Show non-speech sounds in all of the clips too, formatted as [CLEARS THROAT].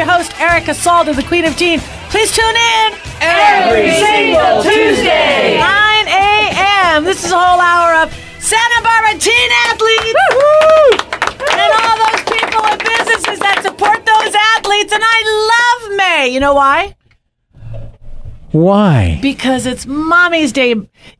your host, Erica Salda, the Queen of Teen. Please tune in Every single Tuesday. 9 a.m. This is a whole hour of Santa Barbara teen athletes. And all those people and businesses that support those athletes. And I love May. You know why? Why? Because it's Mommy's Day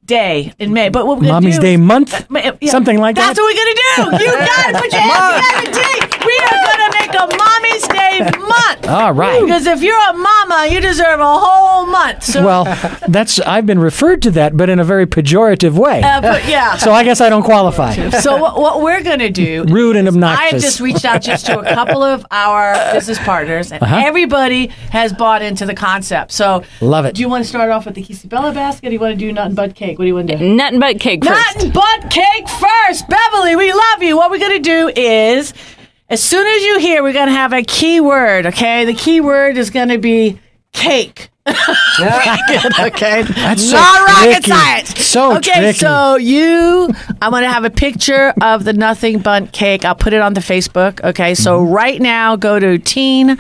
day in May. But what we're Mommy's do- Day month? Uh, yeah, Something like That's that? That's what we're gonna do. You got to put your [LAUGHS] hands together. We are gonna make a Mommy's Day [LAUGHS] month. All right. Because if you're a mama, you deserve a whole month. So, Well, that's I've been referred to that, but in a very pejorative way. uh, but yeah. [LAUGHS] so I guess I don't qualify. So what, what we're going to do? Rude and obnoxious. I've just reached out just to a couple of our business partners, and Uh-huh. everybody has bought into the concept. So Love it. Do you want to start off with the Kissy Bella basket? Or do you want to do nut and but cake? What do you want to do? Nut and butt cake first. Nut and but cake first, Beverly. We love you. What we're going to do is, as soon as you hear, we're going to have a key word. Okay, the key word is going to be cake. [LAUGHS] okay, That's so not rocket tricky. science. So okay, tricky. so you, I'm going to have a picture of the nothing but cake. I'll put it on the Facebook. Okay, so Mm-hmm. right now go to Teen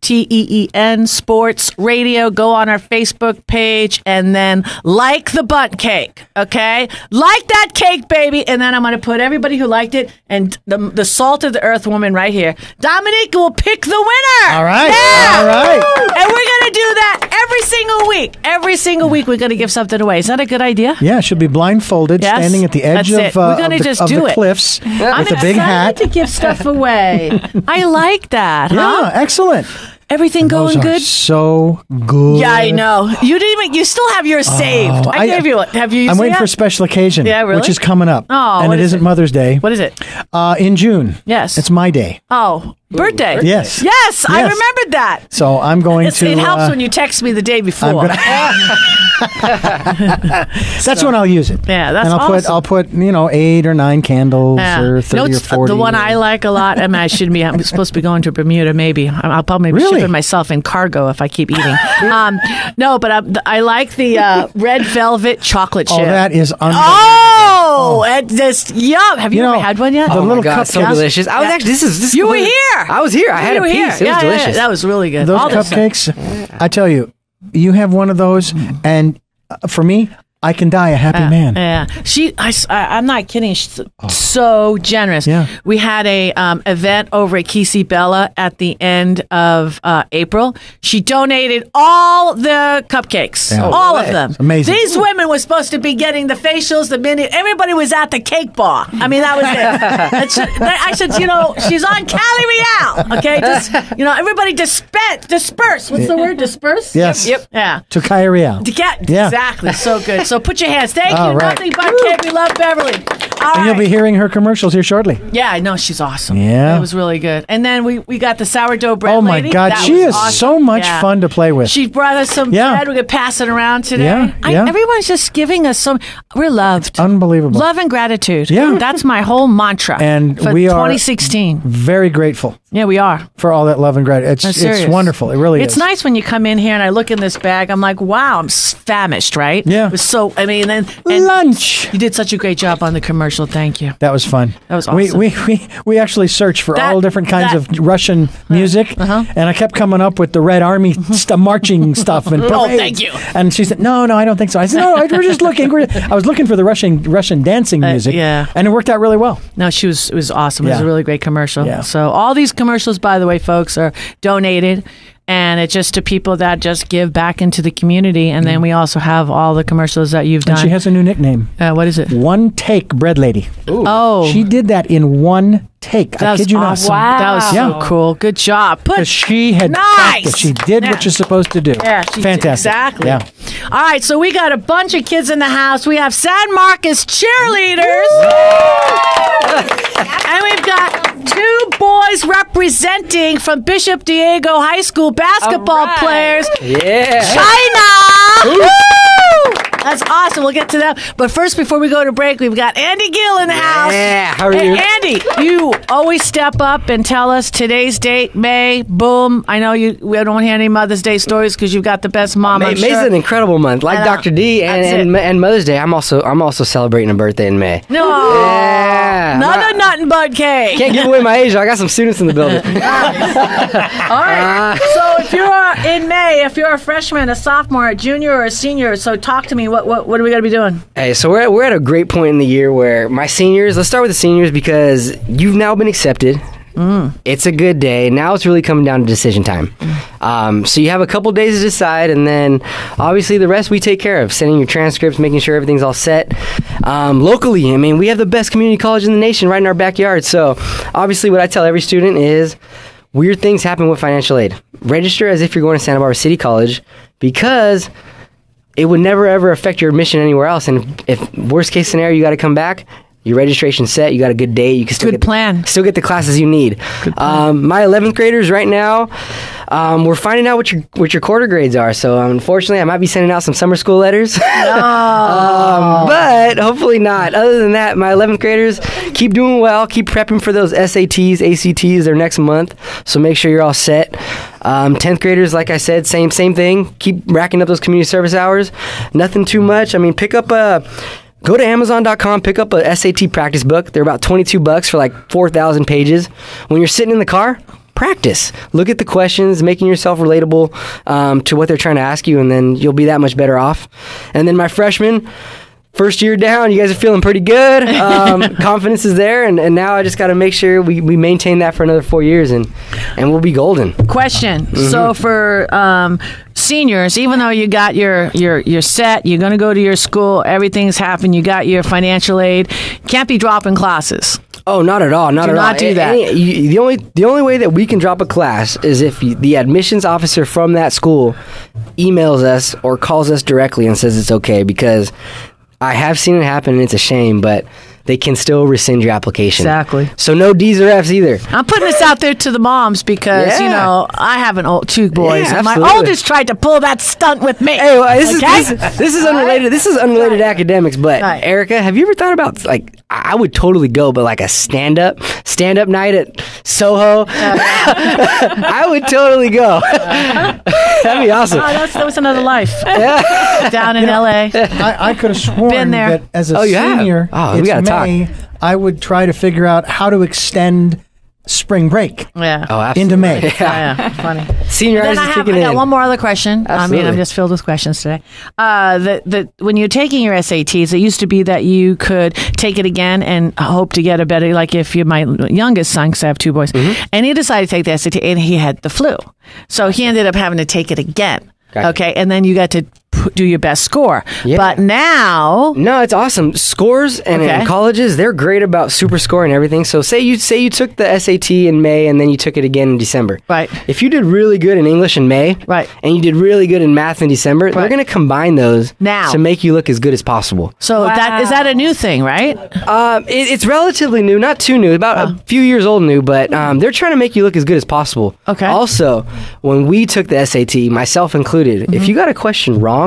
T E E N Sports Radio. Go on our Facebook page and then like the butt cake. Okay, like that cake, baby. And then I'm going to put everybody who liked it and the the salt of the earth woman right here. Dominique will pick the winner. All right. Yeah. All right. And we're going to do that every single week. Every single week, we're going to give something away. Is that a good idea? Yeah, she'll be blindfolded, Yes, standing at the edge of, uh, of the, just of do the it. cliffs I'm with a big hat. to give stuff [LAUGHS] away. I like that. Yeah, excellent. Everything Those going good? so good. Yeah, I know. You didn't even. You still have yours saved. I, I- gave you. Have you? I'm waiting for a special occasion, Yeah, really? which is coming up. Oh, and it is isn't it? Mother's Day. What is it? Uh, in June. Yes. It's my day. Oh, birthday. Yes. Yes, I remembered that. So I'm going It's, to. it helps uh, when you text me the day before. I'm gonna- [LAUGHS] that's when I'll use it. Yeah, that's and I'll put. I'll put you know eight or nine candles Yeah. or You know, thirty or forty. The one or- I like a lot. I mean, I shouldn't be. I'm supposed to be going to Bermuda. Maybe I'll I'll probably be Really? shipping myself in cargo if I keep eating. um, no, but I, I like the uh, red velvet chocolate chip. Oh, that is unbelievable. Oh, it just yum. Have you, You ever had one yet? the Oh my little God, so cupcakes. delicious. I was Yeah. actually this is this You were was- here. I was here. I had You a piece. here. It was Yeah, yeah, yeah. delicious. That was really good. Those All cupcakes, I tell you, you have one of those, and uh, for me, I can die a happy man. Yeah, she. I, am not kidding. She's so generous. Yeah. we had a um, event over at Kisi Bella at the end of uh, April. She donated all the cupcakes, Yeah. all Oh, of them. amazing. These women were supposed to be getting the facials. The mini. everybody was at the cake bar. I mean, that was it. [LAUGHS] That's- I said, you know, she's on Cali Real. Okay, just you know, everybody dispense, disperse. What's the word? Disperse. Yes. Yep. Yeah. To Kyrie To get Yeah. exactly so good. So put your hands. Thank All you. right. Nothing but Kate. We love Beverly. All And you'll right. be hearing her commercials here shortly. yeah, I know she's awesome. Yeah. it was really good. And then we, we got the sourdough bread. Oh my lady. God, That she was is awesome. so much Yeah. fun to play with. She brought us some Yeah. bread. We're gonna pass it around today. Yeah, I, yeah. everyone's just giving us some. We're loved. Unbelievable. Love and gratitude. Yeah. that's my whole mantra. And for we are- 2016. Very grateful Yeah, we are. for all that love and gratitude. It's, I'm it's serious. wonderful. It really It's is. It's nice when you come in here and I look in this bag. I'm like, wow, I'm famished, right? Yeah. It was so. I mean, and, and Lunch. You did such a great job on the commercial. Thank you. That was fun. That was We awesome. we we, we we actually searched for That- all different kinds that- of Russian music, uh-huh. and I kept coming up with the Red Army st- marching stuff and [LAUGHS] Oh, thank you. And she said, "No, no, I don't think so." I said, "No, we're just looking." We're, I was looking for the Russian Russian dancing music, Uh, yeah. and it worked out really well. No, she was. It was awesome. It was a really great commercial. Yeah. So all these commercials, by the way, folks, are donated, and it's just to people that just give back into the community. And then we also have all the commercials that you've Mm. And done. she has a new nickname, uh, what is it? One Take Bread Lady. Oh, She did that in one take. that I was kid you awesome. not. That was so cool. Good job. Put Because she had Nice. practiced. She did Yeah. what you're supposed to do. Yeah, she did- fantastic. exactly. Yeah. All right, so we got a bunch of kids in the house. We have San Marcos cheerleaders. and we've got two boys representing from Bishop Diego High School basketball All right. players. Yeah. China! Woo! That's awesome. We'll get to that. But first, before we go to break, we've got Andy Gil in the house. Yeah, how are Hey, you? Andy, you always step up and tell us today's date, May. Boom. I know you. We don't want to hear any Mother's Day stories because you've got the best mom. May, May's sure. an incredible month. Like I know. Dr. D and, and, and Mother's Day, I'm also I'm also celebrating a birthday in May. no, Yeah. not Not- a nut and bud cake. Can't give away my age. I got some students in the building. [LAUGHS] All right. Uh, so if you're in May, if you're a freshman, a sophomore, a junior, or a senior, so talk to me. What what, what are we going to be doing? Hey, so we're at, we're at a great point in the year where my seniors. Let's start with the seniors because you've now been accepted. It's a good day. Now it's really coming down to decision time. Um, so you have a couple days to decide, and then obviously the rest we take care of. Sending your transcripts, making sure everything's all set. Um, locally, I mean, we have the best community college in the nation right in our backyard. So obviously, what I tell every student is. Weird things happen with financial aid. Register as if you're going to Santa Barbara City College because it would never ever affect your admission anywhere else. And if worst case scenario, you got to come back. Your registration set. You got a good date. You can still Good get the- plan. still get the classes you need. Um, my 11th graders right now, um, we're finding out what your what your quarter grades are. So unfortunately, I might be sending out some summer school letters. [LAUGHS] um, but hopefully not. Other than that, my 11th graders keep doing well. Keep prepping for those SATs, ACTs. They're next month. So make sure you're all set. Um, 10th graders, like I said, same same thing. Keep racking up those community service hours. Nothing too much. I mean, pick up a. Go to Amazon.com, pick up a SAT practice book. They're about 22 bucks for like 4,000 pages. When you're sitting in the car, practice. Look at the questions, making yourself relatable um, to what they're trying to ask you, and then you'll be that much better off. And then my freshman, first year down, you guys are feeling pretty good. Um, [LAUGHS] confidence is there, and, and now I just got to make sure we, we maintain that for another four years, and, and we'll be golden. Question. Mm-hmm. So for um, seniors, even though you got your your your set, you're going to go to your school, everything's happened, you got your financial aid, can't be dropping classes. Oh, not at all. Not Do at not all. do that. any- you- the only the only way that we can drop a class is if you, the admissions officer from that school emails us or calls us directly and says it's okay. Because I have seen it happen and it's a shame, but they can still rescind your application. Exactly. So no D's or F's either. I'm putting this out there to the moms because you know I have an old two boys, Yeah, and my oldest tried to pull that stunt with me. Hey, well, this, Okay? is, this, this is unrelated. This is unrelated to academics. But Right. Erica, have you ever thought about like I I would totally go, but like a stand up stand up night at Soho? [LAUGHS] I would totally go. [LAUGHS] That'd be awesome. Oh, that's, that was another life Yeah. [LAUGHS] down in L.A. I, I could have sworn Been there. that as a Oh, senior, Oh, we it's gotta talk. I would try to figure out how to extend spring break Yeah. Oh, absolutely. into May. yeah, [LAUGHS] funny. Senior Then I is have kicking I got in. one more other question. I mean, I'm just filled with questions today. Uh, the, the, when you're taking your SATs, it used to be that you could take it again and hope to get a better, like if you're my youngest son, because I have two boys, Mm-hmm. and he decided to take the SAT and he had the flu. So he ended up having to take it again. Gotcha. Okay. And then you got to p- do your best score. Yeah. But now, No, it's awesome. Scores and Okay. in colleges, they're great about super score and everything. So say you say you took the SAT in May and then you took it again in December. Right. If you did really good in English in May, Right. and you did really good in math in December, they're going to combine those Now. to make you look as good as possible. so that is that a new thing, right? Um, it, it's relatively new, not too new, about a few years old new, but um, they're trying to make you look as good as possible. Okay. Also, when we took the SAT, myself included, Mm-hmm. if you got a question wrong,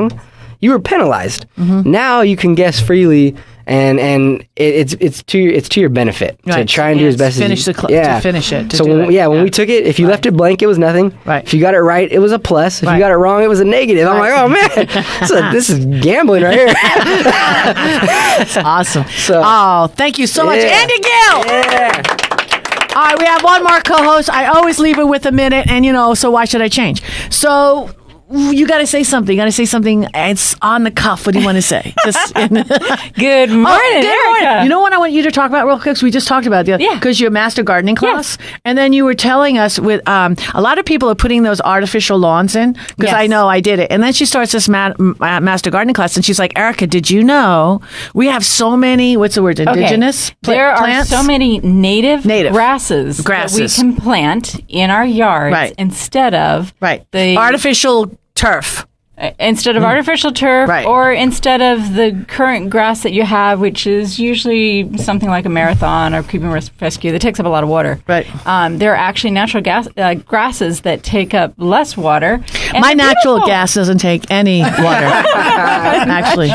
you were penalized. Mm-hmm. Now you can guess freely. And and it, it's it's to your, it's to your benefit Right. to try and do as best finish as the you, cl- to yeah finish it, to so when, it. yeah when Yeah. we took it if you left it blank it was nothing Right. if you got it right it was a plus if Right. you got it wrong it was a negative I'm like oh man [LAUGHS] this is, this is gambling right here Awesome. So- oh, thank you so much, Andy Gil. yeah All right, we have one more co-host. I always leave it with a minute, and you know, so why should I change? So you got to say something. You got to say something. It's on the cuff. What do you want to say? [LAUGHS] Just in- Good [LAUGHS] morning, Oh, good morning. You know what I want you to talk about real quick? we just talked about it. Yeah. Because you're a master gardening class, and then you were telling us with um, a lot of people are putting those artificial lawns in. Because Yes. I know I did it, and then she starts this ma- uh, master gardening class, and she's like, "Erica, did you know we have so many? What's the word? Okay. Indigenous There plants? are so many native, Native. grasses, Grasses. that we can plant in our yards Right. instead of right the artificial turf." Instead of artificial turf, Right. or instead of the current grass that you have, which is usually something like a marathon or creeping res- fescue that takes up a lot of water. Right. Um, there are actually natural gas, uh, grasses that take up less water. My natural beautiful. gas doesn't take any [LAUGHS] water. Actually,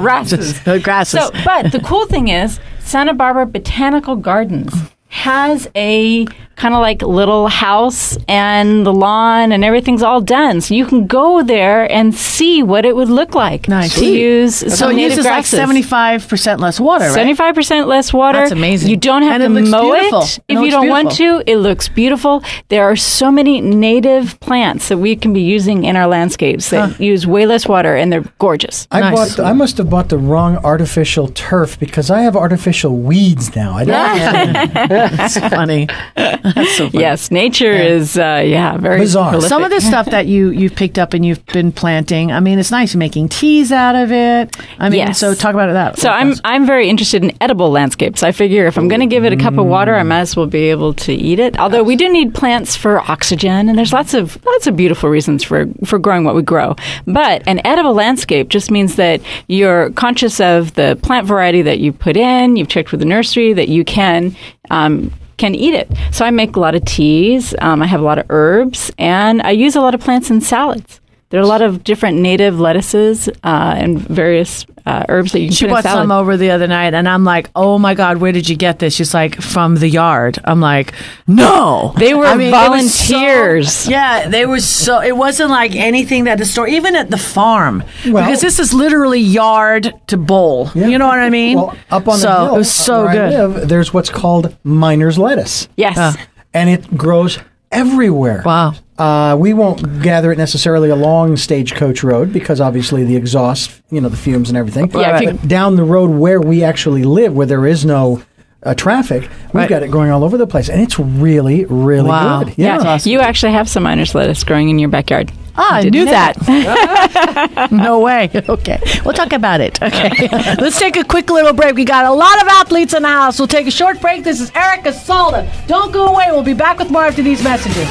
grasses. [LAUGHS] Grasses. So, but the cool thing is, Santa Barbara Botanical Gardens has a kind of like little house and the lawn and everything's all done. So you can go there and see what it would look like Nice. to use so some it native uses like seventy-five percent less water, right? Seventy-five percent less water. That's amazing. You don't have And to looks mow beautiful. it It if you don't want to. It looks beautiful. There are so many native plants that we can be using in our landscapes that use way less water, and they're gorgeous. I Nice. bought. I must have bought the wrong artificial turf because I have artificial weeds now. I don't [LAUGHS] That's [LAUGHS] funny. That's so funny. Yes, nature is uh, yeah very Bizarre. prolific. Some of the stuff that you you've picked up and you've been planting. I mean, it's nice. Making teas out of it. I mean, Yes. so talk about that. So I'm I'm very interested in edible landscapes. I figure if I'm going to give it a cup of water, I might as well be able to eat it. Although we do need plants for oxygen, and there's lots of lots of beautiful reasons for for growing what we grow. But an edible landscape just means that you're conscious of the plant variety that you put in. You've checked with the nursery that you can. Um, can eat it. So I make a lot of teas. Um, I have a lot of herbs, and I use a lot of plants in salads. There are a lot of different native lettuces uh, and various uh, herbs that you can She put in bought salad. some over the other night, and I'm like, "Oh my god, where did you get this?" She's like, "From the yard." I'm like, "No, They were I mean, it was so- volunteers. yeah, they were so. It wasn't like anything that the store, even at the farm, Well- because this is literally yard to bowl. Yeah. You know what I mean? Well, up on so the hill, it was so where good. I live, there's what's called miner's lettuce, Yes. and it grows everywhere. Wow. Uh, we won't gather it necessarily along Stagecoach Road because obviously the exhaust, you know, the fumes and everything. Yeah, if you- But down the road where we actually live, where there is no uh, traffic, we've Right. got it growing all over the place, and it's really, really Wow. good. yeah. You actually have some miner's lettuce growing in your backyard. Ah, I Didn't knew that. [LAUGHS] no way. [LAUGHS] Okay. We'll talk about it. Okay. [LAUGHS] Let's take a quick little break. We got a lot of athletes in the house. We'll take a short break. This is Erica Salda. Don't go away. We'll be back with more after these messages.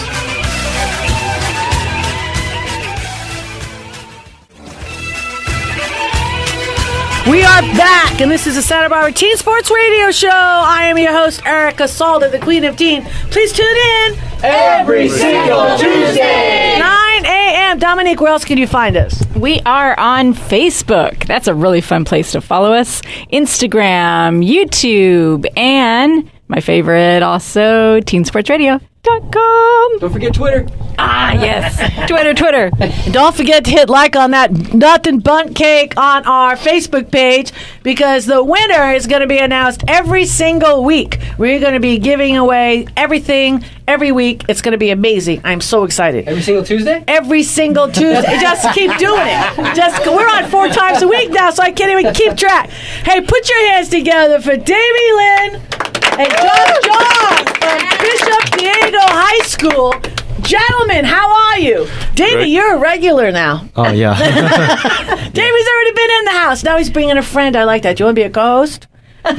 We are back, and this is the Santa Barbara Teen Sports Radio Show. I am your host, Erica Salda, the Queen of Teen. Please tune in Every single Tuesday. 9 a.m. Dominique, where else can you find us? We are on Facebook. That's a really fun place to follow us. Instagram, YouTube, and my favorite also, teensportsradio.com. Don't forget Twitter. Ah, yes. Twitter, Twitter. And don't forget to hit like on that nothing Bundt cake on our Facebook page because the winner is going to be announced every single week. We're going to be giving away everything every week. It's going to be amazing. I'm so excited. Every single Tuesday? Every single Tuesday. [LAUGHS] Just keep doing it. Just we're on four times a week now, so I can't even keep track. Hey, put your hands together for Davie Lin and John John from Bishop Diego High School. Gentlemen, how are you? Davie, you're a regular now. Oh yeah. [LAUGHS] Davie's already been in the house. Now he's bringing a friend. I like that. Do you want to be a co-host? [LAUGHS]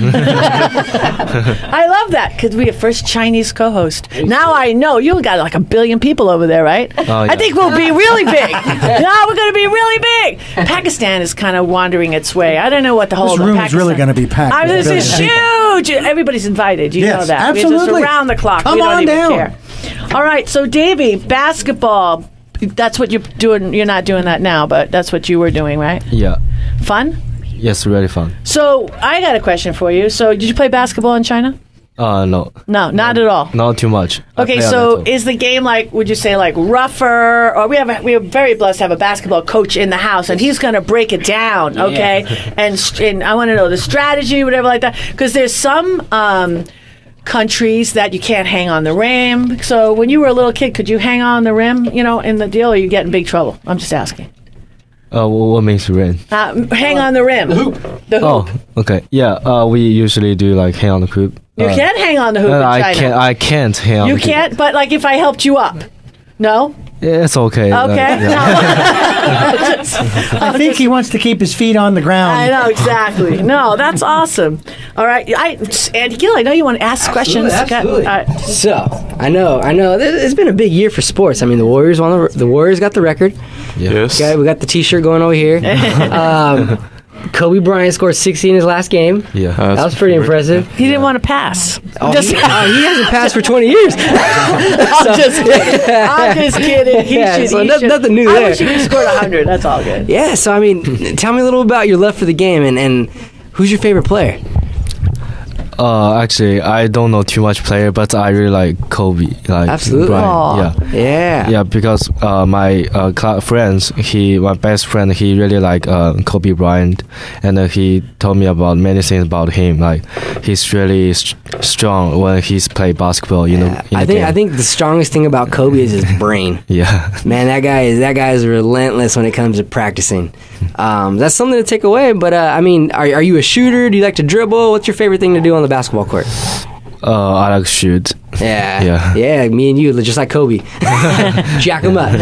I love that because we have first Chinese co-host. Now I know you got like a billion people over there, right? Oh, I think we'll be really big. [LAUGHS] now we're going to be really big. Pakistan is kind of wandering its way. I don't know what the whole This room is really going to be packed. I with this is billions of people. huge. Everybody's invited. You know Yes, that. We're absolutely. just around the clock. Come we don't on even down. care. All right. So, Davie, basketball. That's what you're doing. You're not doing that now, but that's what you were doing, right? yeah. Fun. Yes, really fun. So, I got a question for you. So, did you play basketball in China? Uh no. No, not at all. Not too much. I Okay, play a so little. is the game like? Would you say like rougher? Or we have a, we are very blessed to have a basketball coach in the house, and he's going to break it down. Okay, [LAUGHS] and st- and I want to know the strategy, whatever like that, because there's some. Um, countries that you can't hang on the rim. So when you were a little kid, could you hang on the rim, you know, in the deal, or you get in big trouble? I'm just asking. Uh, what makes you rain? Uh, hang on the rim. The hoop. The hoop. Oh, okay. Yeah. Uh, we usually do like hang on the hoop. You uh, can hang on the hoop uh, in I can't. I can't hang on. you the can't, but like if I helped you up. No? Yeah, it's okay. uh, Okay. yeah. No. [LAUGHS] [LAUGHS] I think he wants to keep his feet on the ground. I know exactly. No, that's awesome. All right, I Andy Gil, I know you want to ask questions. absolutely. Got- all right. So I know, I know. It's been a big year for sports. I mean, the Warriors won. The, the Warriors got the record. Yes. Okay, we got the T-shirt going over here. [LAUGHS] um, Kobe Bryant scored 60 in his last game. Yeah. That was pretty impressive. He didn't want to pass. Oh, Just, he, [LAUGHS] oh, he hasn't passed for 20 years. [LAUGHS] I'm just kidding. I'm just kidding. He Yeah, should, so he no- should- nothing new I there. wish he could scored 100. That's all good. Yeah, so I mean, tell me a little about your love for the game and, and who's your favorite player? Uh, actually, I don't know too much player, but I really like Kobe. Like Absolutely. Bryant. Yeah. Yeah. Yeah, because uh, my uh, friends, he my best friend, he really like uh, Kobe Bryant, and uh, he told me about many things about him. Like he's really st- strong when he's play basketball. You know, in I think game. I think the strongest thing about Kobe is his brain. [LAUGHS] Yeah. Man, that guy is that guy is relentless when it comes to practicing. Um, that's something to take away. But uh, I mean, are, are you a shooter? Do you like to dribble? What's your favorite thing to do on the basketball court? Uh, I like shoot. Yeah, Yeah. yeah. Me and you, just like Kobe, [LAUGHS] jack him up. [LAUGHS]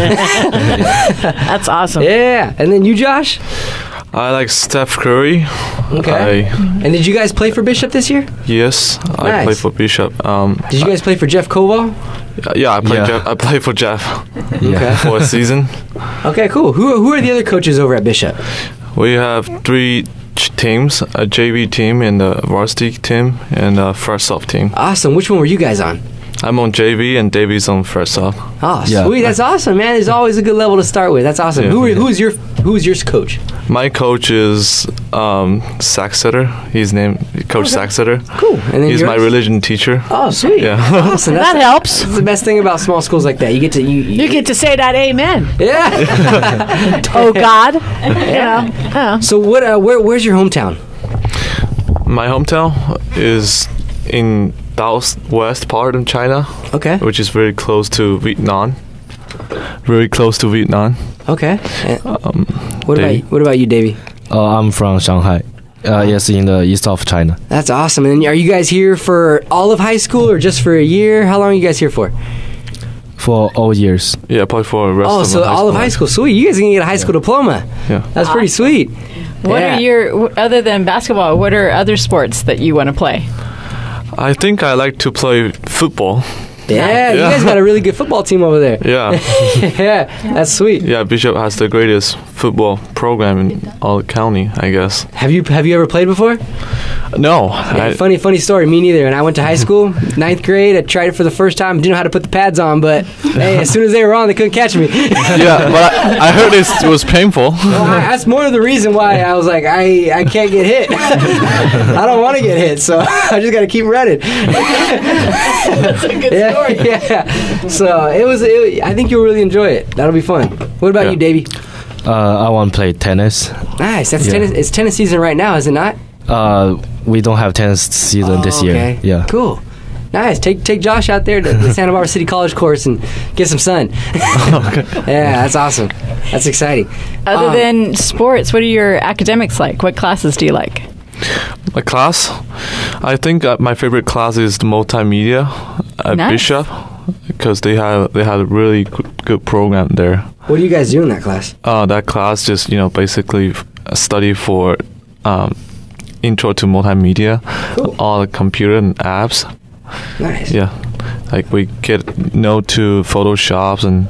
That's awesome. yeah, and then you, Josh. I like Steph Curry. Okay. I, And did you guys play for Bishop this year? yes, I played for Bishop. Um, Did you guys play for Jeff Koval? yeah, I play. Yeah. Jeff, I play for Jeff Yeah. [LAUGHS] for a season. Okay, cool. Who who are the other coaches over at Bishop? We have three teams: a JV team and a varsity team and a first off team. Awesome. Which one were you guys on? I'm on JV and Davie's on first off. Oh, Yeah. sweet. That's awesome, man. There's always a good level to start with. That's awesome. Yeah. Who are, who's your who's your coach? My coach is um, Saxeter. He's named Coach Saxeter. Cool. And then He's my religion teacher. Oh, sweet. Yeah. Awesome. [LAUGHS] That helps. that's the best thing about small schools like that. You get to you. You get to say that amen. yeah. [LAUGHS] [LAUGHS] Oh, God. You know, yeah. so what? Uh, where where's your hometown? My hometown is in southwest part of China, Okay. which is very close to Vietnam. Very close to Vietnam. Okay. Uh, Um, what Davie. about what about you, Davie? Uh, I'm from Shanghai. Uh, yes, in the east of China. That's awesome. And are you guys here for all of high school or just for a year? How long are you guys here for? For all years. yeah, probably for the rest Oh, of so high all of high school. Sweet. You guys are gonna get a high school diploma. Yeah. That's pretty sweet. What Yeah. are your other than basketball? What are other sports that you want to play? I think I like to play football. Yeah, you guys got a really good football team over there. Yeah, [LAUGHS] yeah, that's sweet. yeah. Bishop has the greatest football program in all the county, I guess. Have you have you ever played before? No, Yeah, I, funny, funny story. Me neither. And I went to high school, [LAUGHS] ninth grade, I tried it for the first time. Didn't know how to put the pads on, but [LAUGHS] hey, as soon as they were on, they couldn't catch me. [LAUGHS] yeah, but I, I heard it's, it was painful. Well, I- that's more of the reason why I was like, I, I can't get hit. I don't want to get hit, so I just got to keep running. that's a good yeah, story. Yeah. So it was. It, I think you'll really enjoy it. That'll be fun. What about Yeah. you, Davie? Uh, I want to play tennis. Nice. That's Yeah. tennis. It's tennis season right now, is it not? Uh, we don't have tennis season this Oh, year. okay. Yeah. Cool. Nice. Take take Josh out there to the [LAUGHS] Santa Barbara City College course and get some sun. [LAUGHS] [LAUGHS] yeah, that's awesome. That's exciting. Other Um, than sports, what are your academics like? What classes do you like? My class, I think uh, my favorite class is the multimedia at Nice. Bishop because they have they had a really good, good program there. What do you guys do in that class? Uh, that class just you know basically study for um, intro to multimedia, Cool. all the computer and apps. Nice. Yeah, like we get know to Photoshops and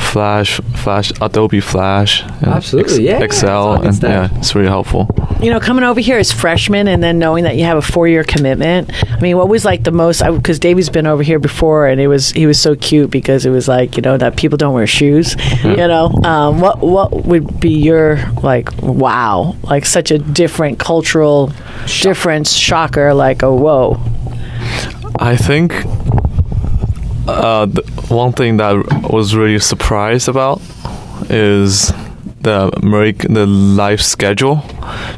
Flash, Flash, Adobe Flash, and Absolutely, yeah, Excel, all and stuff. yeah, it's really helpful. You know, coming over here as freshmen and then knowing that you have a four year commitment. I mean, what was like the most? Because Davie's been over here before, and it was he was so cute because it was like you know that people don't wear shoes. You know, um, what what would be your like wow, like such a different cultural difference, shocker, like a whoa. I think uh, the one thing that I was really surprised about is the the life schedule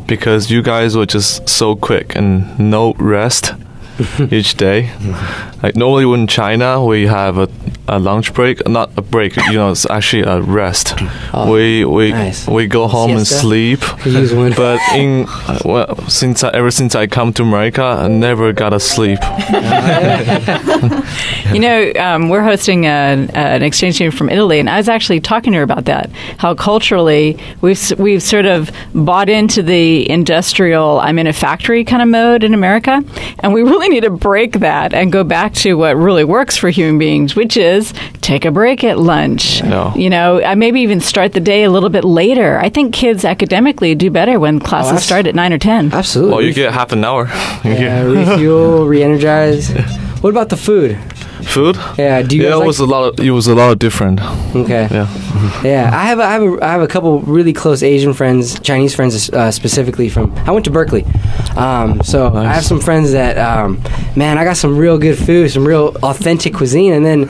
because you guys were just so quick and no rest [LAUGHS] each day. Like normally in China we have a, a lunch break, not a break. You know, it's actually a rest. we we nice. we go home and sleep. [LAUGHS] But in well, since I, ever since I come to America, I never got to sleep. [LAUGHS] [LAUGHS] You know, um, we're hosting a, an exchange student from Italy, and I was actually talking to her about that. How culturally we've we've sort of bought into the industrial "I'm in a factory" kind of mode in America, and we really need to break that and go back to what really works for human beings, which is is take a break at lunch. No. You know, uh, maybe even start the day a little bit later. I think kids academically do better when classes abs- start at nine or ten. Absolutely. Well, you get half an hour. [LAUGHS] You yeah, refuel, [LAUGHS] re-energize. What about the food? food. Yeah, do you yeah, it like- was a lot. Of, it was a lot of different. Okay. Yeah. [LAUGHS] Yeah, I have a, I have a, I have a couple really close Asian friends, Chinese friends uh, specifically from. I went to Berkeley, um, so I have some friends that, um, man, I got some real good food, some real authentic cuisine, and then.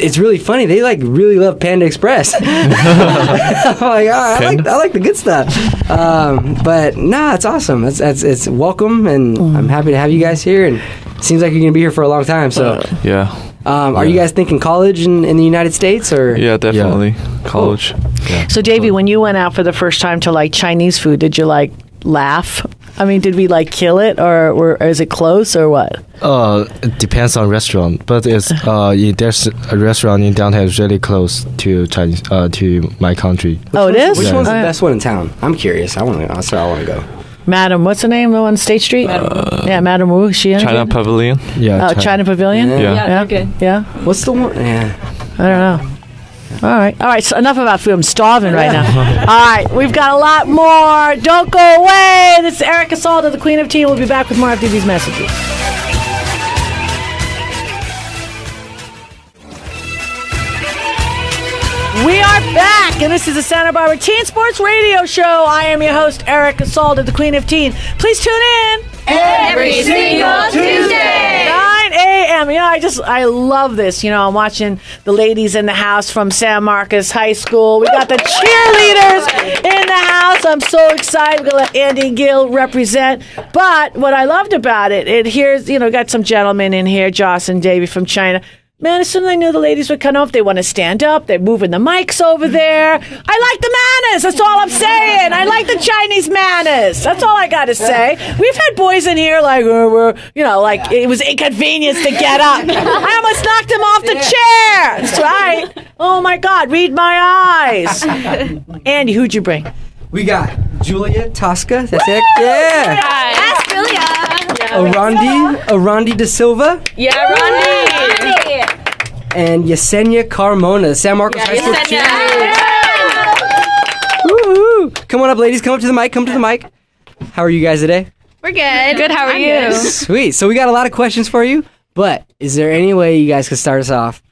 It's really funny. They like really love Panda Express. [LAUGHS] [LAUGHS] I'm like, "Oh, I like I like the good stuff. Um, but nah, it's awesome. It's, it's it's welcome, and I'm happy to have you guys here. And it seems like you're gonna be here for a long time. So, Yeah. um, are you guys thinking college in, in the United States or? Yeah, definitely. College. So, Davie, when you went out for the first time to like Chinese food, did you like laugh? I mean, did we like kill it, or, or is it close, or what? Uh, it depends on restaurant, but it's [LAUGHS] uh, in, there's a restaurant in downtown is really close to Chinese uh, to my country. oh, it is. Which Yeah. one's the best one in town? I'm curious. I want to. That's where I want to go. Madam, what's the name? The one on State Street? yeah, Madam Wu. She in it? China Pavilion. Yeah, Oh, China Pavilion. Yeah. Yeah. Yeah, they're. Yeah. What's the one? Yeah. I don't know. All right. All right. So enough about food. I'm starving right now. All right. We've got a lot more. Don't go away. This is Erica Salda, the Queen of Tea. We'll be back with more after these messages. We are back, and this is the Santa Barbara Teen Sports Radio Show. I am your host, Erica Salda, the Queen of Teen. Please tune in. Every single Tuesday. 9 You know, I just, I love this. You know, I'm watching the ladies in the house from San Marcos High School. We got the [LAUGHS] cheerleaders in the house. I'm so excited. We're to let Andy Gil represent. But what I loved about it, it here's, you know, got some gentlemen in here, Joss and Davie from China. Man, as soon as I knew the ladies would come off, they want to stand up. They're moving the mics over there. I like the manners. That's all I'm saying. I like the Chinese manners. That's all I got to say. We've had boys in here like, uh, we're, you know, like it was inconvenience to get up. I almost knocked him off the chair. That's right. Oh my God, read my eyes. [LAUGHS] Andy, who'd you bring? We got Giulia Tasca. That's it. Yeah. Ask Giulia. Erandi, Erandi De Silva, Yeah, Ronnie. and Yesenia Carmona, San Marcos High School Woo-hoo. Come on up, ladies. Come up to the mic. Come to the mic. How are you guys today? We're good. Good. How are you? Sweet. So we got a lot of questions for you, but is there any way you guys could start us off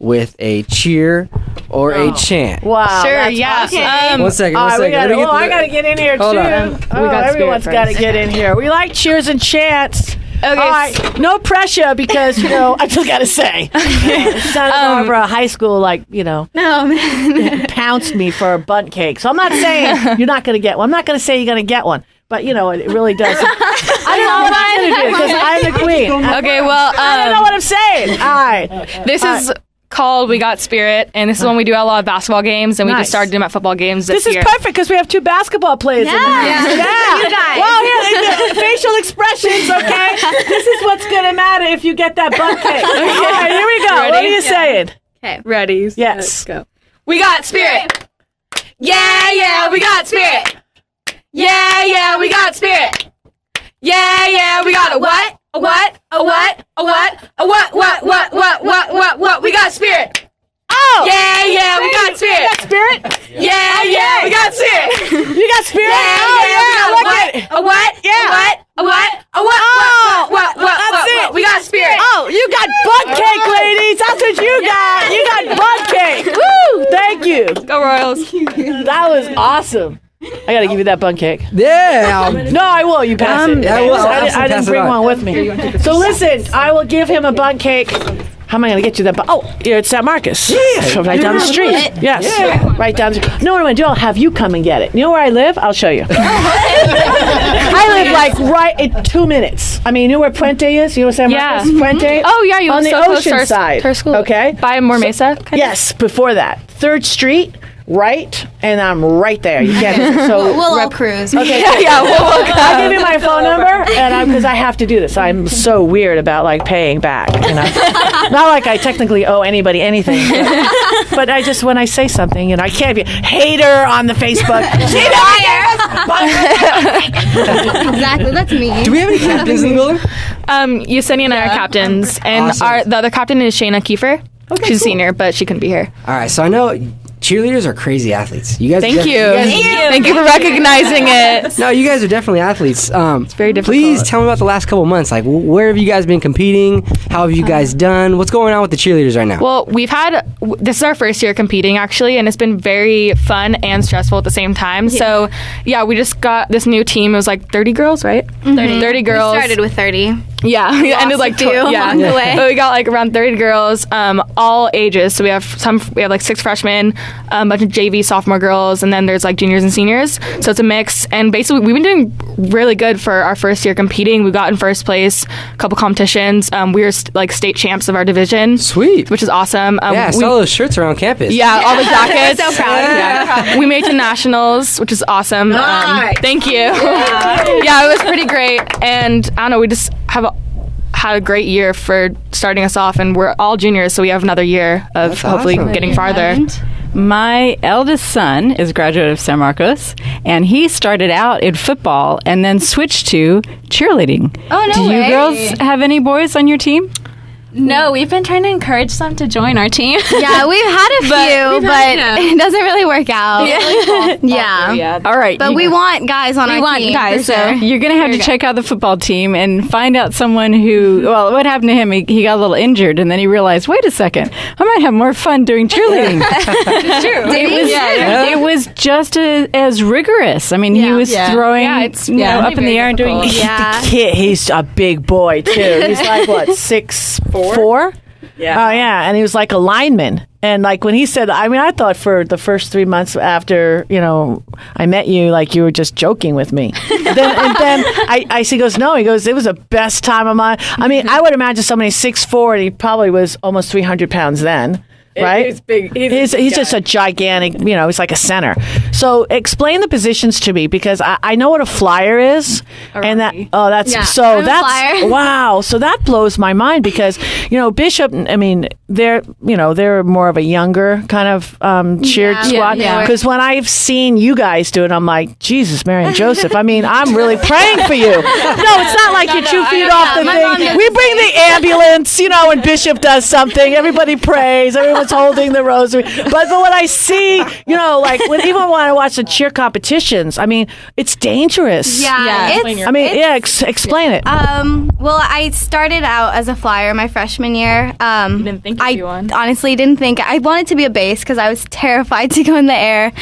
with a cheer or a chant? Wow. Sure. that's Yeah. awesome. Um, One second. All One right, we second. got. Let me Oh, get I the- got to get in here Hold too. on. Oh, got everyone's Spirit got to first. get in here. We like cheers and chants. Okay. All right, no pressure because you know I just got to say, [LAUGHS] Santa Barbara High School, like you know, no, man. [LAUGHS] pounced me for a Bundt cake. So I'm not saying [LAUGHS] you're not going to get one. I'm not going to say you're going to get one. But you know, it really does. I don't know what I'm going to do because I'm the queen. Okay, well, I don't know um, what I'm saying. All right. this is called We Got Spirit, and this is when we do a lot of basketball games, and we Nice. just started doing them at football games this, This is year. perfect because we have two basketball players in. Yeah. Yeah. You guys. Well, here, the facial expressions, okay? [LAUGHS] this is what's going to matter if you get that butt cake. [LAUGHS] All right, here we go. What are Ready? you saying? Okay, ready? Yes. Let's go. We got spirit. Yeah, yeah, we got spirit. Yeah, yeah, we got spirit. Yeah, yeah, we got a what? A what? A what? A what? A what? What? What? What? What? What? What? We got spirit. Oh! Yeah, yeah, we got You spirit. got spirit? Yeah, yeah, oh, we got spirit. You got spirit? Yeah, oh, yeah, we got a what? it. A what? Yeah. A what? A what? A what? Oh, What? What? What? that's What? it. What? We got spirit. Oh, you got butt cake, ladies. That's what you got. You got butt cake. Woo! Thank you. Go Royals. That was awesome. I got to give you that bun cake. Yeah. um, No, I will. You pass it. I will. I'll I, absolutely I didn't it bring on. one with me. So listen, I will give him a bun cake. How am I going to get you that? bun? Oh, you're at San Marcos. [LAUGHS] Yeah, right down the street. Yes, right down the street. No, what I'm going to do? I'll have you come and get it. You know where I live? I'll show you. [LAUGHS] I live like right in two minutes. I mean, you know where Puente is? You know San Yeah. Marcos? Puente. Oh yeah, you on live the so close ocean to our, side. to our school. Okay. by More Mesa. kind of? Yes, before that, Third Street, right, and I'm right there. You can't. [LAUGHS] So We'll all rep- cruise. Okay, [LAUGHS] yeah, yeah. We'll, I'll give you my phone [LAUGHS] number, and because I have to do this, I'm so weird about like paying back. You know, not like I technically owe anybody anything, but, but I just when I say something, you know, I can't be hater on the Facebook. she See exactly. That's me. Do we have any captains in the building? Um, Yesenia and I are captains, and Awesome. our the other captain is Shayna Kiefer. Okay, She's a senior, but she couldn't be here. All right, so I know cheerleaders are crazy athletes. You guys, Thank def- you. guys- Thank you for recognizing it. No, you guys are definitely athletes. Um, it's very difficult. Please tell me about the last couple months. Like, wh- where have you guys been competing? How have you guys done? What's going on with the cheerleaders right now? Well, we've had w- this is our first year competing actually, and it's been very fun and stressful at the same time. So, yeah, we just got this new team. It was like 30 girls, right? 30, 30 girls. We started with 30. Yeah, [LAUGHS] we ended like a few tw- yeah. along the way. But [LAUGHS] we got like around 30 girls, um, all ages. So we have some, we have like six freshmen, a bunch of JV sophomore girls, and then there's like juniors and seniors. So it's a mix. And basically, we've been doing really good for our first year competing. We got in first place, a couple competitions. Um, we were st- like state champs of our division. Sweet. Which is awesome. Um, yeah, I we- saw those shirts around campus. yeah, all the [LAUGHS] jackets. So proud. Yeah. We made it to nationals, which is awesome. Um, thank you. [LAUGHS] Yeah. it was pretty great, and I don't know. We just have a, had a great year for starting us off, and we're all juniors, so we have another year of That's hopefully awesome. getting farther. My eldest son is a graduate of San Marcos, and he started out in football and then switched to cheerleading. Oh, no Do you way. girls have any boys on your team? No, we've been trying to encourage them to join our team. Yeah, [LAUGHS] we've had a few, we've but had, [LAUGHS] you it doesn't really work out. Yeah. [LAUGHS] yeah. All right. But you- we want guys on We our want team. guys, for sure. so- You're going to have to check out the football team and find out someone who, well, what happened to him? He, he got a little injured and then he realized, wait a second, I might have more fun doing cheerleading. it, was, it was just a, as rigorous. I mean, he was Yeah. throwing Yeah, it's- you yeah, know, up in the very air and doing. difficult. Yeah. Kid, he's a big boy too. He's like what six four? Yeah. Oh yeah, and he was like a lineman. And like when he said, I mean, I thought for the first three months after you know I met you, like you were just joking with me. [LAUGHS] then, and then I, I he goes, no, he goes, it was the best time of my. I mean, I would imagine somebody six four, and he probably was almost three hundred pounds then. Right, he's big- he's He's, he's just a gigantic. You know, he's like a center. So explain the positions to me because I, I know what a flyer is, and that oh, that's Yeah, so I'm that's [LAUGHS] wow. So that blows my mind because you know Bishop. I mean, they're you know they're more of a younger kind of um, cheered Yeah. squad. Yeah. Because when I've seen you guys do it, I'm like Jesus, Mary and Joseph. I mean, I'm really [LAUGHS] praying for you. No, it's not like you're two feet off the thing. We bring the ambulance, you know, when Bishop does something. Everybody prays. Everyone's holding the rosary. But but when I see, you know, like when even when I watch the cheer competitions, I mean, it's dangerous. Yeah, Yeah. it's, I mean, it's- yeah. Ex- explain it. Um, well, I started out as a flyer my freshman year. Um, You didn't think I be one? honestly didn't think I wanted to be a base because I was terrified [LAUGHS] to go in the air.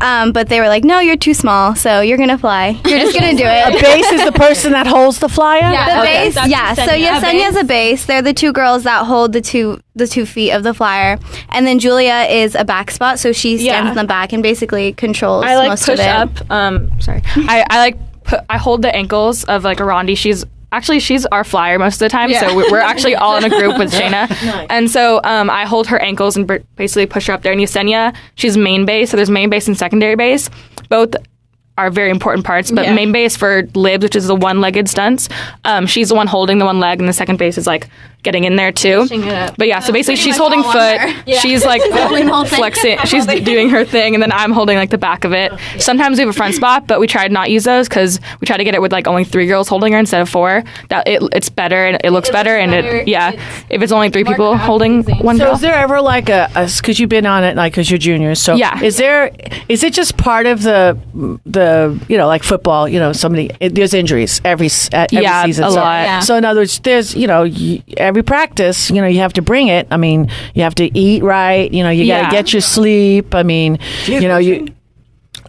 Um, but they were like, "No, you're too small, so you're gonna fly. You're just gonna do [LAUGHS] it. A base is the person that holds the flyer. The Okay. base, That's yeah. So Yesenia. Yesenia's a base. They're the two girls that hold the two the two feet of the flyer, and then Giulia is a back spot, so she stands Yeah. in the back and basically controls I like most push of it. up. Um, sorry. I, I like put, I hold the ankles of like a Rondi. She's actually she's our flyer most of the time, so we're, actually all in a group with [LAUGHS] Shayna. And so um, I hold her ankles and basically push her up there. And Yesenia, she's main base, so there's main base and secondary base. Both are very important parts, but main base for libs, which is the one-legged stunts. Um, she's the one holding the one leg, and the second base is like getting in there too. But yeah, so basically she's holding foot. [LAUGHS] [LAUGHS] [LAUGHS] She's like flexing. She's doing her thing, and then I'm holding like the back of it. Sometimes we have a front spot, but we try to not use those because we try to get it with like only three girls holding her instead of four. That it, it's better and it looks better, and it yeah. If it's only three people holding one So girl. is there ever like a because you've been on it like because you're juniors? So Yeah. is there is it just part of the the you know like football? You know, somebody it, there's injuries every every Yeah, season. a so, lot. Yeah. So in other words, there's you know y every practice you know you have to bring it. I mean, you have to eat right. You know, you got Yeah. to get your sleep. I mean, you know you.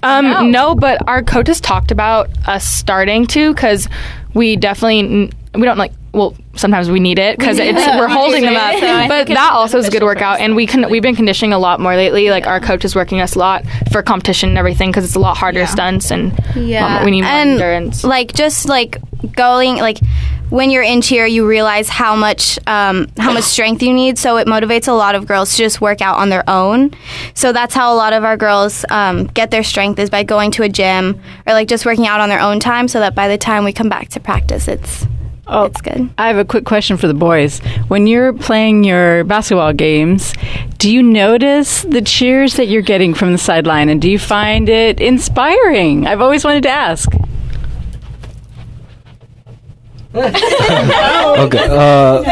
Um, no. but our coaches talked about us starting to because we definitely we don't like. Well, sometimes we need it because it's we're holding them up. [LAUGHS] But that also is a good workout, and we can we've been conditioning a lot more lately. Like our coach is working us a lot for competition and everything because it's a lot harder stunts and Yeah, we need more and endurance. like just like going like when you're in cheer, you realize how much um, how much strength you need. So it motivates a lot of girls to just work out on their own. So that's how a lot of our girls um, get their strength is by going to a gym or like just working out on their own time. So that by the time we come back to practice, it's Oh, it's good. I have a quick question for the boys. When you're playing your basketball games, do you notice the cheers that you're getting from the sideline and do you find it inspiring? I've always wanted to ask. [LAUGHS] Okay. Uh,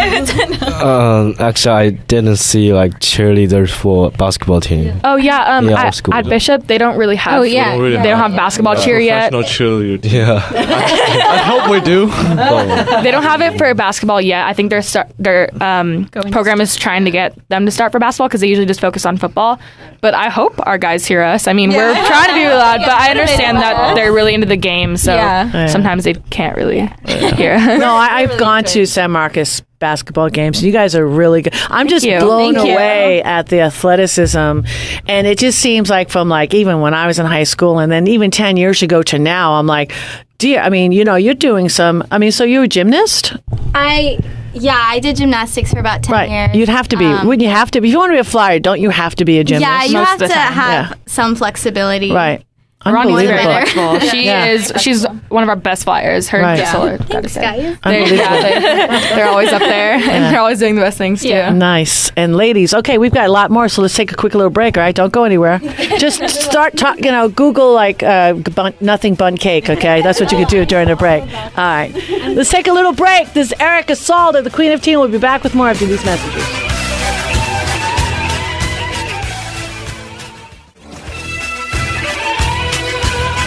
um, [LAUGHS] actually, I didn't see like cheerleaders for basketball team. Oh yeah, um, Yeah, at, school. at Bishop they don't really have. Oh, yeah. They don't really they don't have basketball cheer yet. Professional cheerleader. Yeah. I hope we do. [LAUGHS] They don't have it for basketball yet. I think their start, their um, program is trying to get them to start for basketball because they usually just focus on football. But I hope our guys hear us. I mean, we're trying to be loud, but I understand that they're really into the game, so Yeah. sometimes they can't really hear. [LAUGHS] No, I, I've gone to San Marcos basketball games. You guys are really good. I'm just you. blown Thank you. away at the athleticism, and it just seems like from like even when I was in high school, and then even ten years ago to now, I'm like, dear. I mean, you know, you're doing some. I mean, so you're a gymnast, I yeah, I did gymnastics for about ten right? years. You'd have to be. Um, wouldn't you have to be? If you want to be a flyer, don't you have to be a gymnast? yeah, you Most have to time, have yeah. some flexibility. right. Ronnie's very Unbelievable. She Yeah. is. She's one of our best flyers. Her Right. and Crystal Thanks, guys. They're, yeah, they, they're always up there, and they're always doing the best things too. Nice. And ladies, okay, we've got a lot more, so let's take a quick little break, all right? Don't go anywhere. Just [LAUGHS] start talking, you know, Google like uh, bun- nothing Bundt cake, okay? That's what you could do during the break. All right. Let's take a little break. This is Erica Salda, the Queen of Teen. We'll be back with more after these messages.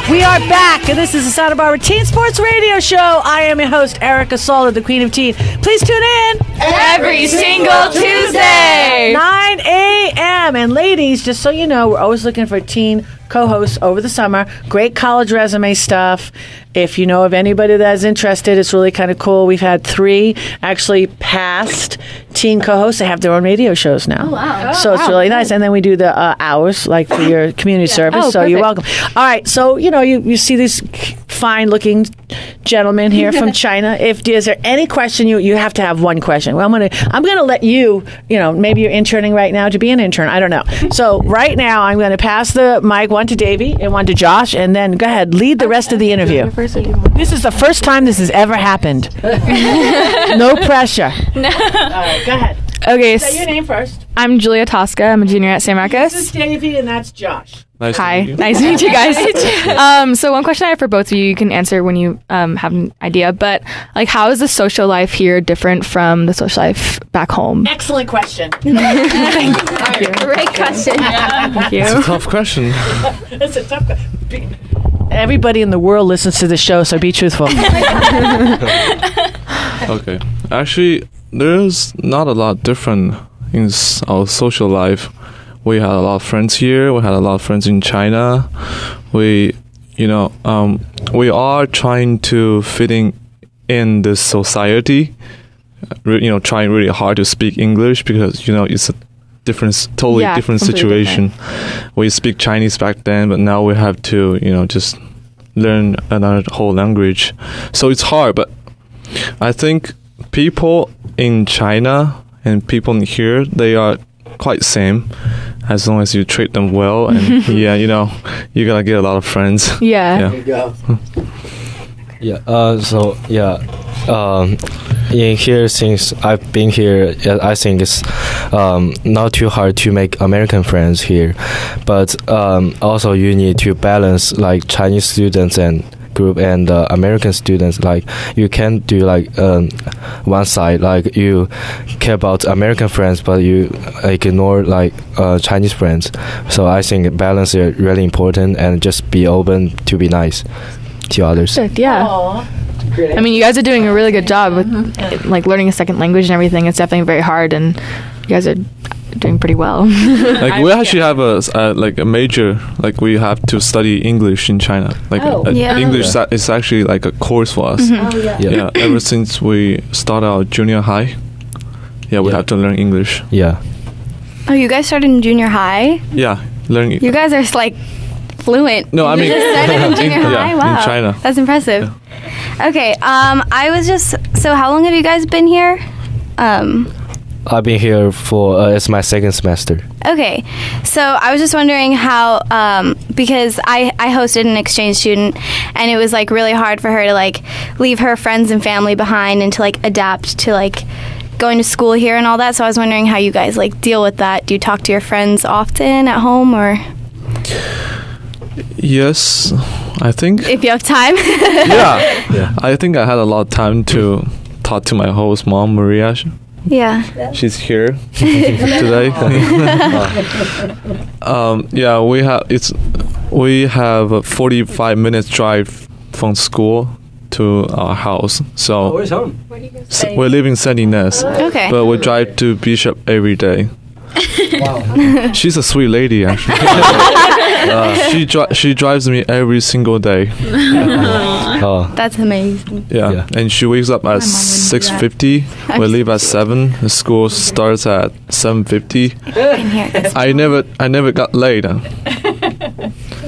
We are back, and this is the Santa Barbara Teen Sports Radio Show. I am your host, Erica Salda, the Queen of Teen. Please tune in. Every single Tuesday. 9 a.m. And ladies, just so you know, we're always looking for teen co-hosts over the summer. Great college resume stuff. If you know of anybody that's interested, it's really kind of cool. We've had three actually past teen co-hosts. They have their own radio shows now. Oh, wow. So it's really nice. And then we do the uh, hours, like for your [LAUGHS] community service. Oh, so you're welcome. All right. So, you know, you, you see these fine-looking gentlemen here from [LAUGHS] China. If is there any question you you have to have one question. Well, I'm gonna I'm gonna let you. You know, maybe you're interning right now to be an intern. I don't know. [LAUGHS] So right now, I'm gonna pass the mic one to Davie and one to Josh, and then go ahead lead the rest of the interview. This is the first time this has ever happened. [LAUGHS] no pressure. No. All right, go ahead. Okay, Say your name first. I'm Giulia Tasca. I'm a junior at San Marcos. This is Davie, and that's Josh. Nice Hi, to meet you. nice to meet you guys. [LAUGHS] um, so one question I have for both of you, you can answer when you um, have an idea. But like, how is the social life here different from the social life back home? Excellent question. [LAUGHS] Thank you. Great question. Thank you. Tough question. It's a tough question. [LAUGHS] Everybody in the world listens to the show, so be truthful. Okay. Actually, there's not a lot different in our social life. We had a lot of friends here. We had a lot of friends in China. We, you know, um, we are trying to fitting in this society. You know, trying really hard to speak English because you know it's a different, totally Yeah, different situation. We speak Chinese back then, but now we have to, you know, just learn another whole language. So it's hard, but I think people in China and people in here they are quite same as long as you treat them well and [LAUGHS] yeah you know you gotta get a lot of friends Yeah. yeah Yeah. Uh. So yeah. Um. In here, since I've been here, uh, I think it's um not too hard to make American friends here, but um also you need to balance like Chinese students and group and uh, American students. Like you can't do like um one side like you care about American friends, but you ignore like uh, Chinese friends. So I think balance is really important and just be open to be nice to others. Perfect, Yeah. I mean, you guys are doing a really good job with like learning a second language and everything. It's definitely very hard, and you guys are doing pretty well. [LAUGHS] like we actually have a uh, like a major like we have to study English in China like Oh. a- a- Yeah. English sa- is actually like a course for us Yeah. yeah ever since we start our junior high yeah we Yeah. have to learn English Yeah. Oh, you guys started in junior high? yeah learn You guys are like fluent. No, I mean, you mean- just started [LAUGHS] in junior Yeah, high. in Wow, China. That's impressive. Okay, um, I was just so. How long have you guys been here? Um, I've been here for uh, it's my second semester. Okay, so I was just wondering how um, because I I hosted an exchange student and it was like really hard for her to like leave her friends and family behind and to like adapt to like going to school here and all that. So I was wondering how you guys like deal with that. Do you talk to your friends often at home or? Yes, I think. If you have time. [LAUGHS] yeah. [LAUGHS] yeah. I think I had a lot of time to talk to my host mom, Maria. Sh- yeah. She's here [LAUGHS] today. [LAUGHS] [LAUGHS] um, yeah, we have it's we have a 45 minutes drive from school to our house. So Oh, where's home? s- we live in Santa Ynez. Okay. But we drive to Bishop every day. Wow. She's a sweet lady, actually. Uh, [LAUGHS] she dri- she drives me every single day. [LAUGHS] Oh, That's amazing. Yeah. Yeah. and she wakes up at six fifty. We [LAUGHS] leave at seven. The school starts at seven fifty. I never I never got late, uh,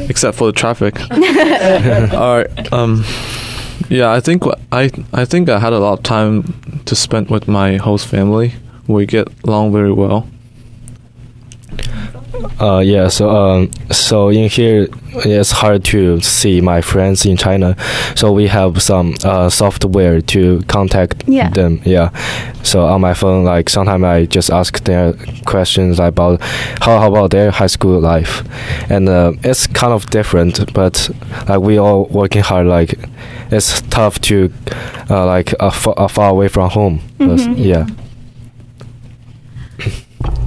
except for the traffic. All right. Um. Yeah, I think I I think I had a lot of time to spend with my host family. We get along very well. Uh, yeah, so um, so in here it's hard to see my friends in China, so we have some uh, software to contact Yeah. them. Yeah, so on my phone, like sometimes I just ask their questions about how, how about their high school life, and uh, it's kind of different, but like we all working hard. Like it's tough to uh, like uh, fa- uh, far away from home. but Mhm. Yeah.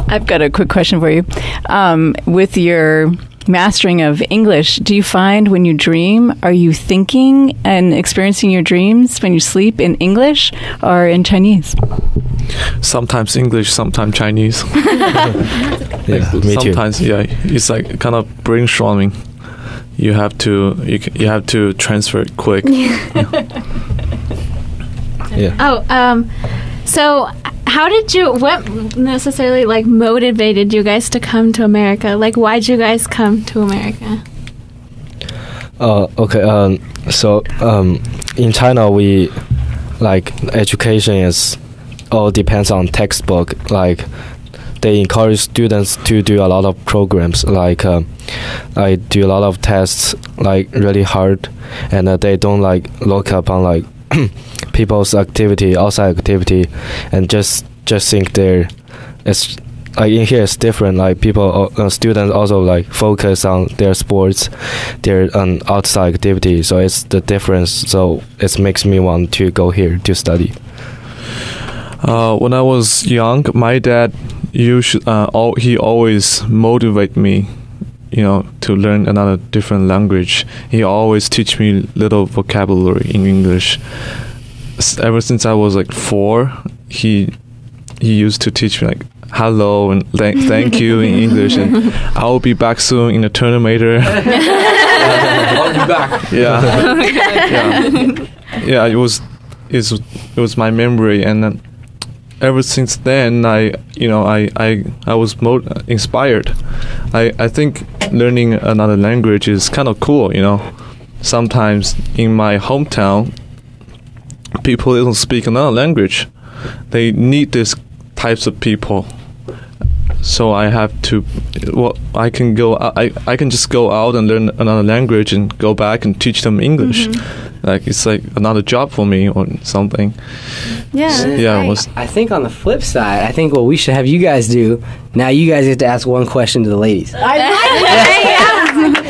I've got a quick question for you. Um, with your mastering of English, do you find when you dream, are you thinking and experiencing your dreams when you sleep in English or in Chinese? Sometimes English, sometimes Chinese. [LAUGHS] Yeah, me too. sometimes yeah it's like kind of brainstorming you have to you, you have to transfer it quick [LAUGHS] Yeah. Oh, um, so how did you? What necessarily like motivated you guys to come to America? Like, why'd you guys come to America? Uh, okay. Um, so um, in China, we like education is all depends on textbook. Like they encourage students to do a lot of programs. Like um, I do a lot of tests, like really hard, and uh, they don't like look up on like [CLEARS THROAT] people's activity, outside activity, and just just think they're it's like in here it's different like people uh, students also like focus on their sports their um, outside activity so it's the difference so it makes me want to go here to study. Uh, when i was young my dad usually uh, al- he always motivate me you know to learn another different language. He always teach me little vocabulary in english ever since i was like four he he used to teach me like hello and thank, thank you in english and [LAUGHS] i'll be back soon in a terminator [LAUGHS] I'll be back. yeah. [LAUGHS] Yeah. Yeah it was it's, it was my memory and then ever since then i you know i i, I was mo- inspired. I i think learning another language is kind of cool you know. Sometimes in my hometown people don't speak another language they need these types of people so I have to. Well, I can go. I I can just go out and learn another language and go back and teach them English. Like it's like another job for me or something. Yeah. Yeah, it was I think on the flip side, I think what we should have you guys do now, you guys get to ask one question to the ladies. [LAUGHS]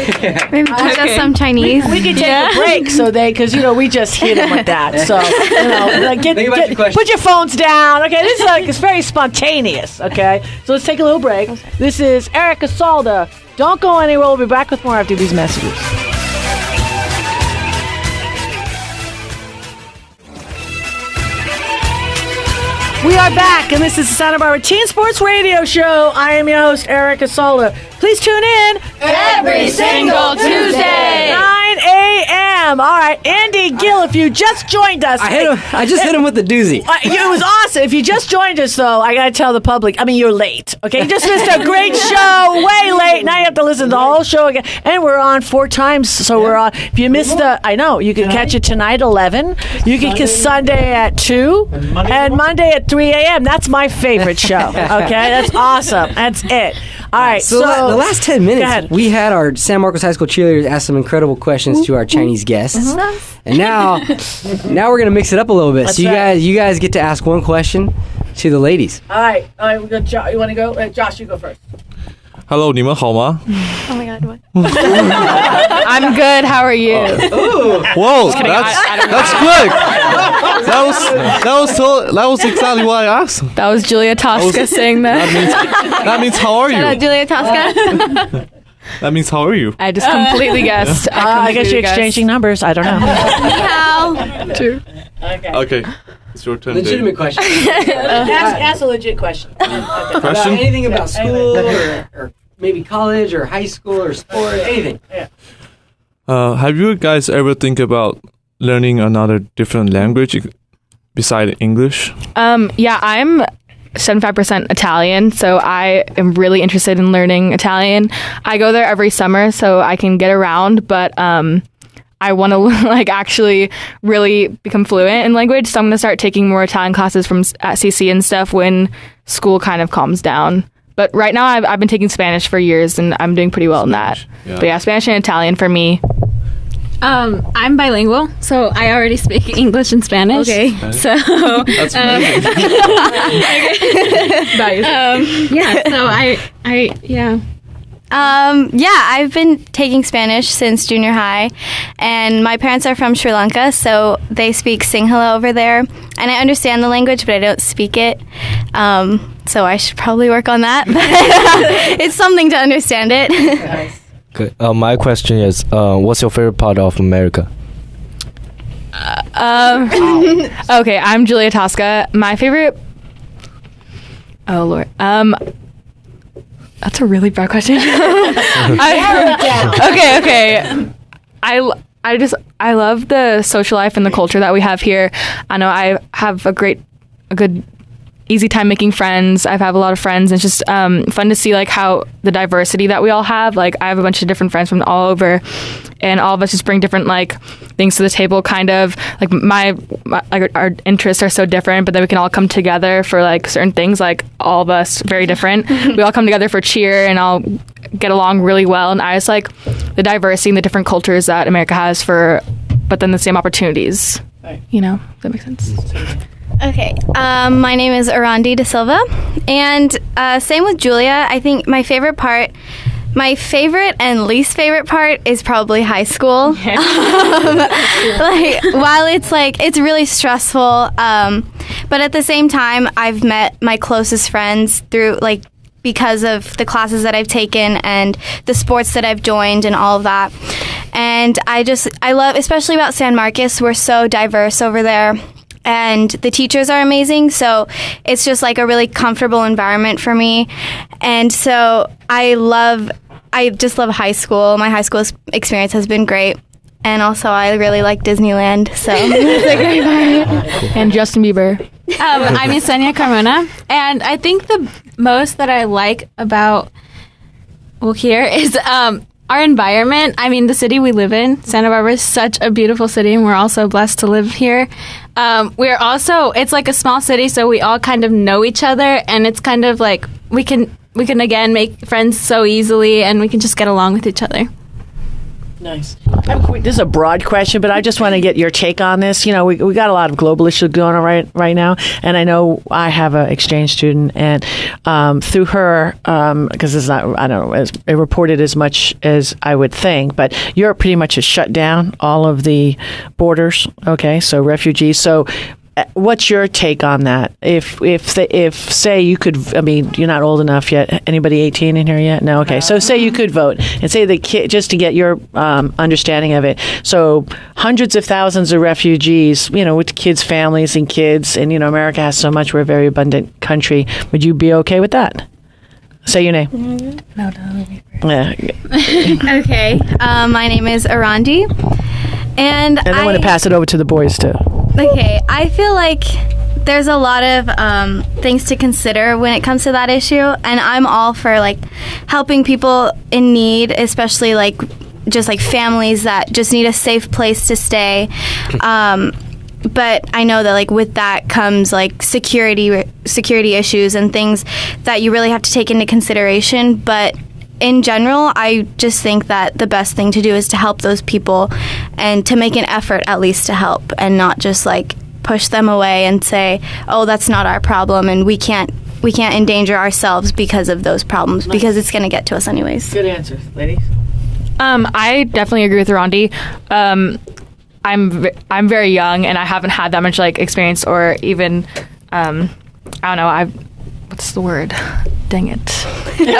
[LAUGHS] Maybe teach us some Chinese. We can take a break so they, because you know we just hit them with that. So you know, [LAUGHS] like get, get- your put your phones down. Okay, this is like it's very spontaneous. Okay, so let's take a little break. This is Erica Salda. Don't go anywhere. We'll be back with more after these messages. We are back, and this is the Santa Barbara Teen Sports Radio Show. I am your host, Erica Salda. Please tune in Every single Tuesday. 9 All right, Andy Gil, if you just joined us, I hit him. I just hit him with the doozy. Uh, it was awesome. If you just joined us, though, I got to tell the public. I mean, you're late. Okay, you just missed a great [LAUGHS] show, way late. Now you have to listen to the whole show again. And we're on four times, so we're on. If you missed the, I know you can catch it tonight, eleven. You can catch Sunday at two, and Monday at three a.m. That's my favorite show. [LAUGHS] Okay, that's awesome. That's it. All right, So, so, la- the last ten Go minutes, ahead. we had our San Marcos High School cheerleaders ask some incredible questions to our Chinese guests, and now, [LAUGHS] now we're gonna mix it up a little bit. That's so you right. guys, you guys get to ask one question to the ladies. All right, all right. We got jo- you want to go, uh, Josh? You go first. Hello，你们好吗 Oh my god, what? [LAUGHS] I'm good. How are you? Whoa, kidding, that's I- I don't know. that's quick. That was that was so, that was exactly what I asked. That was Giulia Tasca saying that. That means that means how are Shout out you? Giulia Tasca. [LAUGHS] That means how are you? I just completely guessed. Uh, I guess you're guessed. exchanging numbers. I don't know. How? Okay, it's your turn. Legitimate Dave. question. [LAUGHS] ask, ask a legit question. [LAUGHS] About Question? anything about school or, or maybe college or high school or sport, anything. Uh, have you guys ever think about learning another different language beside English? Um, yeah, I'm 75% Italian, so I am really interested in learning Italian. I go there every summer so I can get around, but um, I want to [LAUGHS] like actually really become fluent in language, so I'm going to start taking more Italian classes from at CC and stuff when school kind of calms down. But right now, I've, I've been taking Spanish for years, and I'm doing pretty well in that. yeah. But yeah, Spanish and Italian for me. Um, I'm bilingual, so I already speak English and Spanish. Okay. So [LAUGHS] That's amazing. [LAUGHS] um, yeah, so I, I, yeah. Um, yeah, I've been taking Spanish since junior high, and my parents are from Sri Lanka, so they speak Sinhala over there, and I understand the language, but I don't speak it. Um, so I should probably work on that. [LAUGHS] But it's something to understand it. Okay. Uh, my question is, uh, what's your favorite part of America? Um, [LAUGHS] okay, I'm Giulia Tasca. My favorite. Oh lord. Um, that's a really bad question. [LAUGHS] I- okay, okay. I just I love the social life and the culture that we have here. I know I have a great, a good, easy time making friends. I've have a lot of friends. It's just um, fun to see like how the diversity that we all have. Like I have a bunch of different friends from all over, and all of us just bring different like things to the table. Kind of like my, my like our interests are so different, but then we can all come together for like certain things. Like all of us very different. [LAUGHS] we all come together for cheer and all get along really well. And I just like the diversity and the different cultures that America has for, but then the same opportunities. You know, Does that makes sense. Okay. Um, my name is Erandi De Silva, and uh, same with Giulia. I think my favorite part, my favorite and least favorite part, is probably high school. [LAUGHS] Um, [LAUGHS] like while it's like it's really stressful, um, but at the same time, I've met my closest friends through like because of the classes that I've taken and the sports that I've joined and all of that. And I just I love especially about San Marcos, we're so diverse over there and the teachers are amazing, so it's just like a really comfortable environment for me. And so I love I just love high school. My high school experience has been great. And also I really like Disneyland, so [LAUGHS] it's a great part. [LAUGHS] And Justin Bieber. Um, I'm Yesenia Carmona, and I think the most that I like about well here is um, our environment. I mean, the city we live in, Santa Barbara, is such a beautiful city, and we're also blessed to live here. Um, we're also it's like a small city, so we all kind of know each other, and it's kind of like we can we can again make friends so easily, and we can just get along with each other. Nice. I have a quick- This is a broad question, but I just want to get your take on this. You know, we, we got a lot of global issues going on right right now, and I know I have an exchange student, and um, through her, because it's not, I don't know, as, it reported as much as I would think, but Europe pretty much has shut down all of the borders. Okay, so refugees. So what's your take on that? If if the, if say you could, I mean, you're not old enough yet. Anybody 18 in here yet? No. Okay. So say you could vote, and say the kid just to get your um, understanding of it. So hundreds of thousands of refugees, you know, with kids, families, and kids, and you know, America has so much. We're a very abundant country. Would you be okay with that? Say your name. No, no. Yeah. [LAUGHS] okay. Um, my name is Erandi. And, And I I want to pass it over to the boys too. Okay, I feel like there's a lot of um, things to consider when it comes to that issue, and I'm all for like helping people in need, especially like just like families that just need a safe place to stay. Um, but I know that like with that comes like security security issues and things that you really have to take into consideration. But in general, I just think that the best thing to do is to help those people and to make an effort at least to help and not just like push them away and say, "Oh, that's not our problem and we can't we can't endanger ourselves because of those problems because it's going to get to us anyways. Good answer, ladies. Um, I definitely agree with Rondi. Um, I'm v- I'm very young and I haven't had that much like experience or even um, I don't know. I what's the word? Dang it. [LAUGHS] Um, [LAUGHS]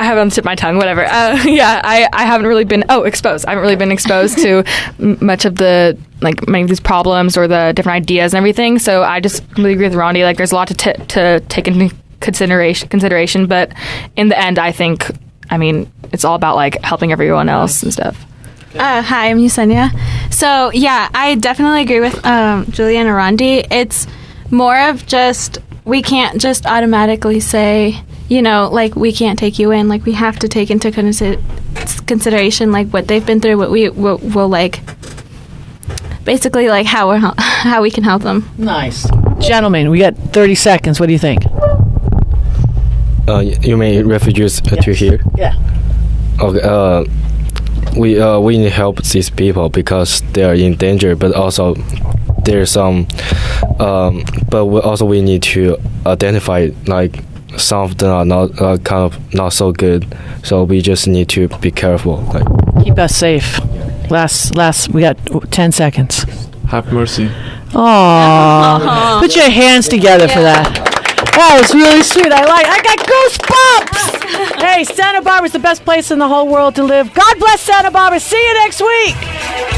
I haven't tip my tongue. Whatever. Uh, yeah, I, I haven't really been oh exposed. I haven't really been exposed to [LAUGHS] m- much of the like many of these problems or the different ideas and everything. So I just completely agree with Rondi. Like there's a lot to t- to take into consideration consideration, but in the end, I think I mean it's all about like helping everyone else and stuff. Uh, hi, I'm Yesenia. So yeah, I definitely agree with um, Giulia and Erandi. It's more of just we can't just automatically say, you know, like we can't take you in. Like we have to take into consi- consideration like what they've been through, what we what will like, basically like how we're [LAUGHS] how we can help them. Nice. Gentlemen, we got 30 seconds. What do you think? Uh, you mean refugees uh, to here? Yeah. Okay. Uh, we uh we need help these people because they are in danger, but also there's some um but we also we need to identify like some of them are not uh, kind of not so good, so we just need to be careful. Like Keep us safe. Last, last, we got 10 seconds. Have mercy. Aww. Put your hands together for that. That was really sweet. I like. I got goosebumps. hey, Santa Barbara's the best place in the whole world to live. God bless Santa Barbara. See you next week.